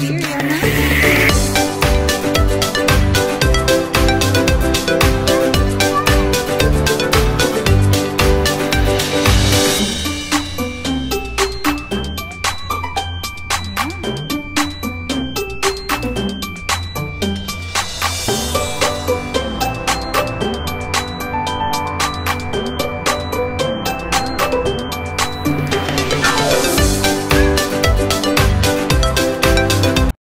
Cheerio.